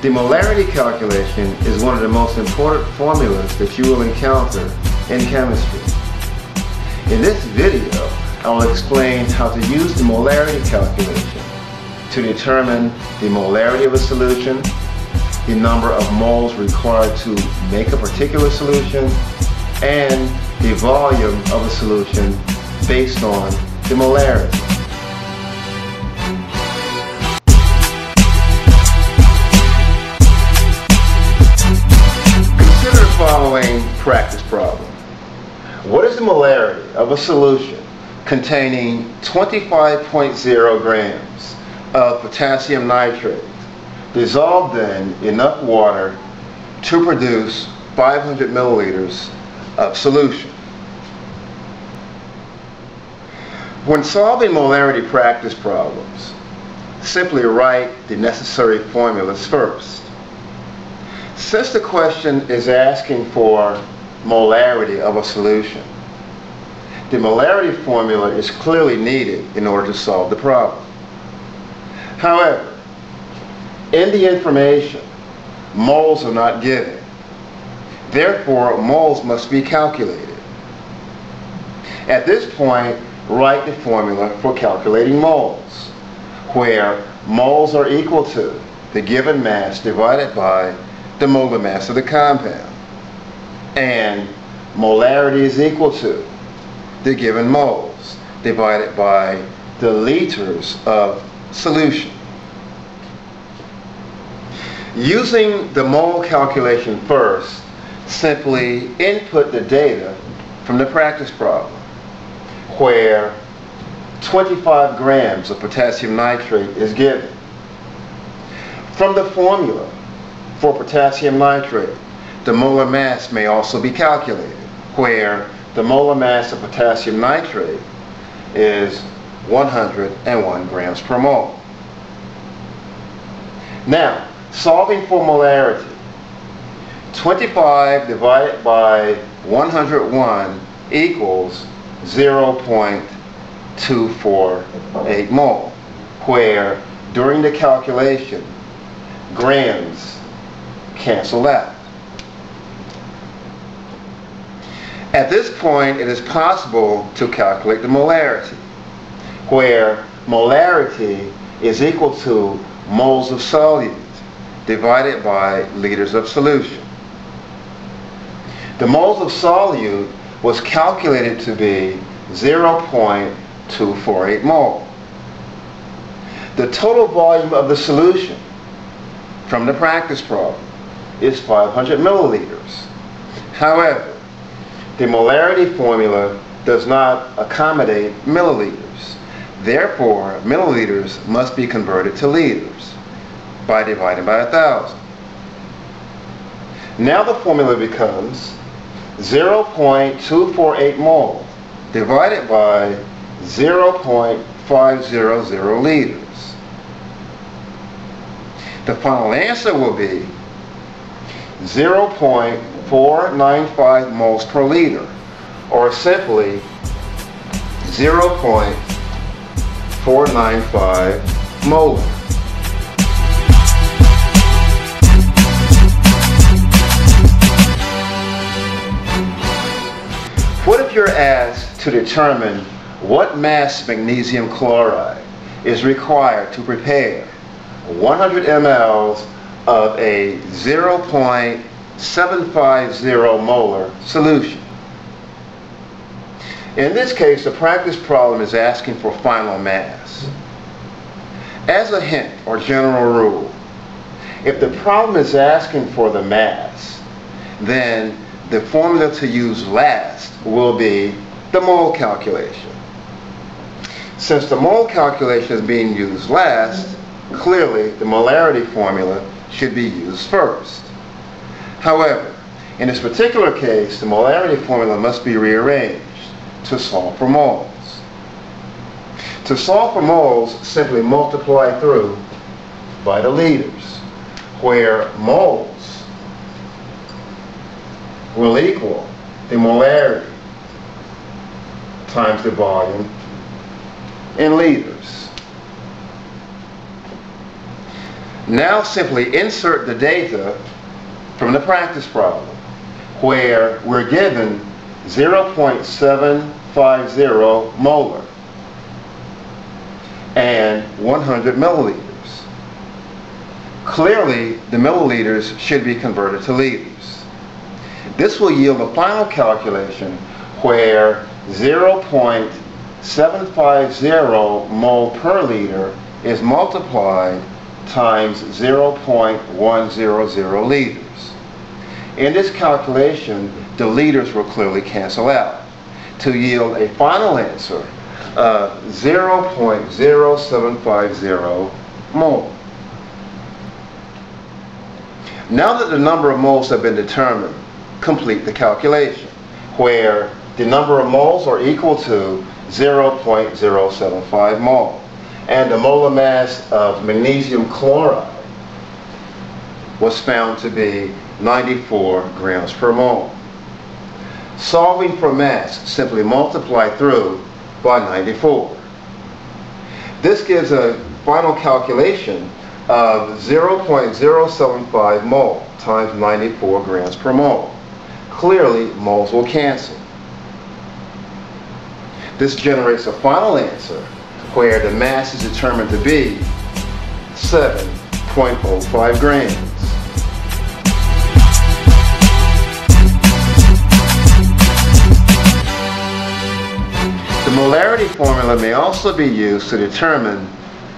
The molarity calculation is one of the most important formulas that you will encounter in chemistry. In this video, I will explain how to use the molarity calculation to determine the molarity of a solution, the number of moles required to make a particular solution, and the volume of a solution based on the molarity. Practice problem. What is the molarity of a solution containing 25.0 grams of potassium nitrate dissolved in enough water to produce 500 milliliters of solution? When solving molarity practice problems, simply write the necessary formulas first. Since the question is asking for molarity of a solution, the molarity formula is clearly needed in order to solve the problem. However, in the information, moles are not given. Therefore, moles must be calculated. At this point, write the formula for calculating moles, where moles are equal to the given mass divided by the molar mass of the compound. And molarity is equal to the given moles divided by the liters of solution. Using the mole calculation first, simply input the data from the practice problem where 25 grams of potassium nitrate is given. From the formula for potassium nitrate, the molar mass may also be calculated, where the molar mass of potassium nitrate is 101 grams per mole. Now, solving for molarity, 25 divided by 101 equals 0.248 mole, where during the calculation, grams cancel out. At this point, it is possible to calculate the molarity, where molarity is equal to moles of solute divided by liters of solution. The moles of solute was calculated to be 0.248 mole. The total volume of the solution from the practice problem is 500 milliliters. However, the molarity formula does not accommodate milliliters. Therefore, milliliters must be converted to liters by dividing by a thousand. Now the formula becomes 0.248 mole divided by 0.500 liters. The final answer will be 0.495 moles per liter, or simply 0.495 molar. What if you're asked to determine what mass magnesium chloride is required to prepare 100 mLs of a 0.750 molar solution? In this case, the practice problem is asking for final mass. As a hint or general rule, if the problem is asking for the mass, then the formula to use last will be the mole calculation. Since the mole calculation is being used last, clearly the molarity formula should be used first. However, in this particular case, the molarity formula must be rearranged to solve for moles. To solve for moles, simply multiply through by the liters, where moles will equal the molarity times the volume in liters. Now simply insert the data from the practice problem where we're given 0.750 molar and 100 milliliters. Clearly, the milliliters should be converted to liters. This will yield a final calculation where 0.750 mole per liter is multiplied times 0.100 liters. In this calculation, the liters will clearly cancel out to yield a final answer of 0.0750 mole. Now that the number of moles have been determined, complete the calculation, where the number of moles are equal to 0.075 mole, and the molar mass of magnesium chloride was found to be 94 grams per mole. Solving for mass, simply multiply through by 94. This gives a final calculation of 0.075 mole times 94 grams per mole. Clearly, moles will cancel. This generates a final answer where the mass is determined to be 7.05 grams. The molarity formula may also be used to determine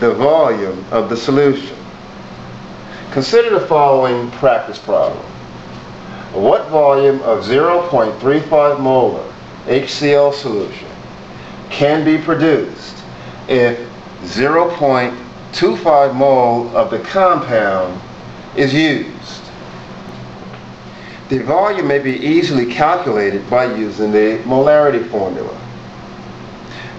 the volume of the solution. Consider the following practice problem. What volume of 0.35 molar HCl solution can be produced if 0.25 mole of the compound is used? The volume may be easily calculated by using the molarity formula.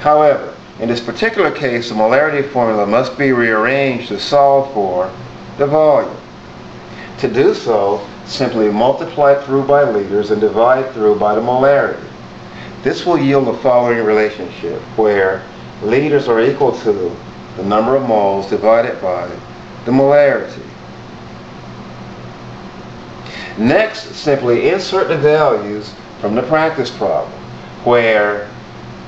However, in this particular case, the molarity formula must be rearranged to solve for the volume. To do so, simply multiply through by liters and divide through by the molarity. This will yield the following relationship where liters are equal to the number of moles divided by the molarity. Next, simply insert the values from the practice problem where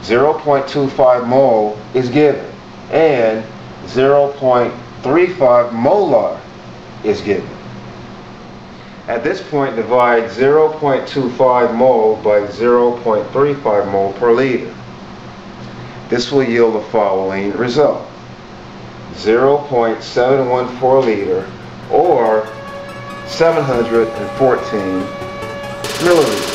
0.25 mole is given and 0.35 molar is given. At this point, divide 0.25 mole by 0.35 mole per liter. This will yield the following result. 0.714 liter or 714 milliliters.